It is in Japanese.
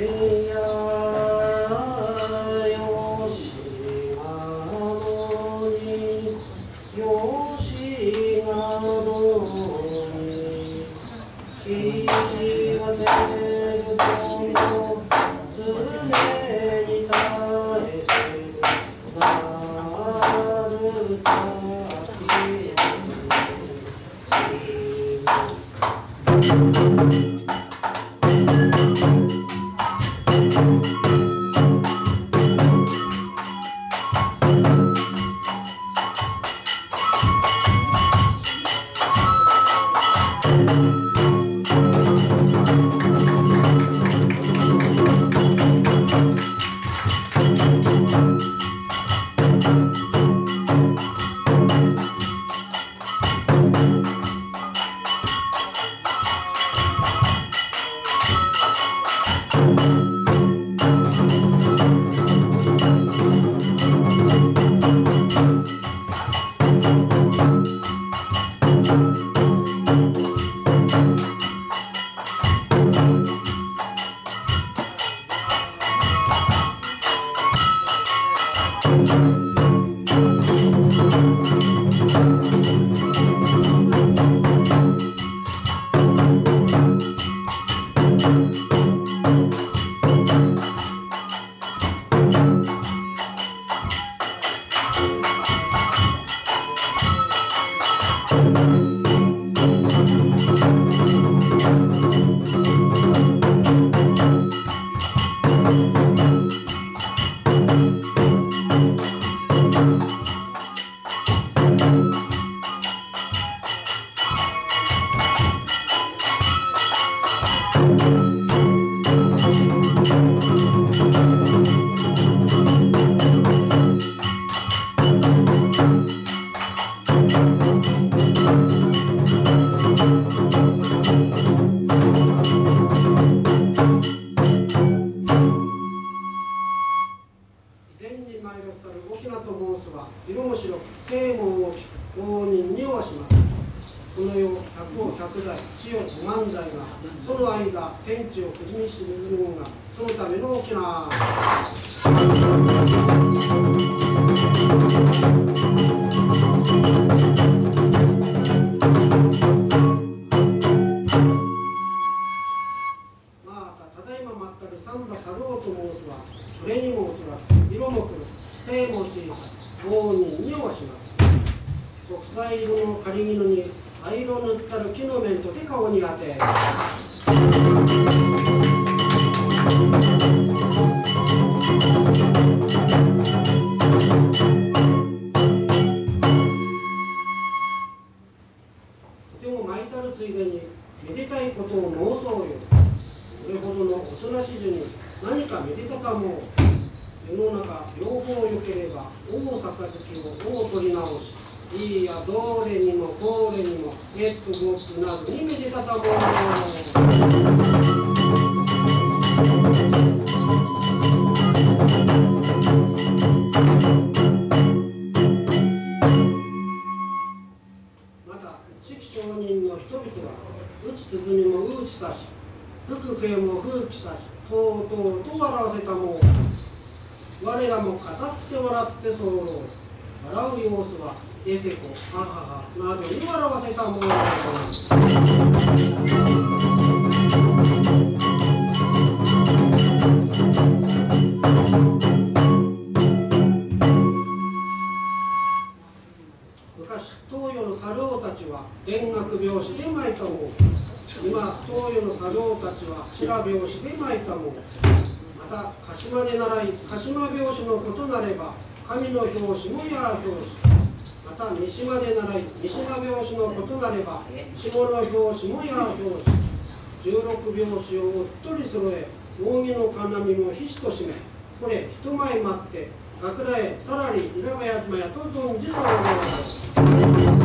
Yeah. らと申すは色も白く正門を聞く応仁にはします。この世百を百代千を五万代がその間天地をくにし水軍がそのための沖縄赤色の仮布に灰色のったる木の面と手顔に当て。とても巻いたるついでにめでたいことを申そうよ。それほどのおとなしずに何かめでたかも。世の中両方よければ大阪好きを大取り直し。いいやどれにもこれにもえっとごっとなどにめでたたもう。鼓も打ちさし福兵も風紀さしとうとうと笑わせたもう我らも語って笑ってそう。笑う様子はエセコ、母などに笑わせたものでたちいます。病子でまいたもまた鹿島で習い鹿島拍子のことなれば神の表紙もや表紙また西まで習い西間拍子のことなれば下の表紙もや表紙16拍子をうっとり揃え扇の金網もひしと締めこれ人前待って桜へさらに稲葉やつ島やと存じされます。